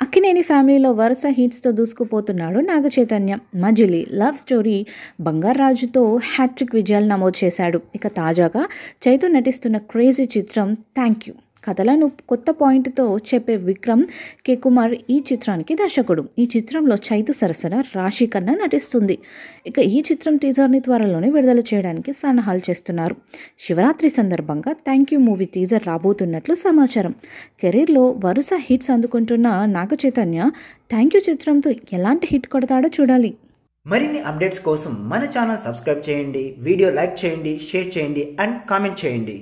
అక్కినేని ఫ్యామిలీలో వరుస హిట్స్తో దూసుకుపోతున్నాడు నాగచైతన్య. మజిలీ లవ్ స్టోరీ బంగారాజుతో హ్యాట్రిక్ విజయాలు నమోదు చేశాడు. ఇక తాజాగా చైతు నటిస్తున్న క్రేజీ చిత్రం థ్యాంక్ యూ కథలను కొత్త పాయింట్తో చెప్పే విక్రమ్ కే. కుమార్ ఈ చిత్రానికి దర్శకుడు. ఈ చిత్రంలో చైతు సరసన రాశి కన్నా నటిస్తుంది. ఇక ఈ చిత్రం టీజర్ని త్వరలోనే విడుదల చేయడానికి సన్నాహాలు చేస్తున్నారు. శివరాత్రి సందర్భంగా థ్యాంక్ యూ మూవీ టీజర్ రాబోతున్నట్లు సమాచారం. కెరీర్లో వరుస హిట్స్ అందుకుంటున్న నాగ చైతన్య థ్యాంక్ యూ చిత్రంతో ఎలాంటి హిట్ కొడతాడో చూడాలి. మరిన్ని అప్డేట్స్ కోసం మన ఛానల్ సబ్స్క్రైబ్ చేయండి వీడియో లైక్ చేయండి షేర్ చేయండి అండ్ కామెంట్ చేయండి.